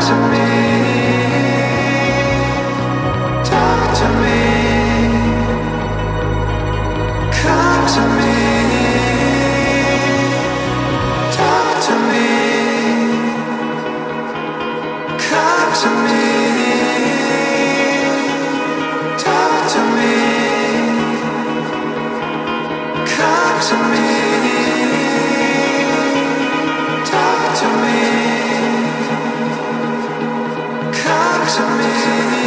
to me. to me.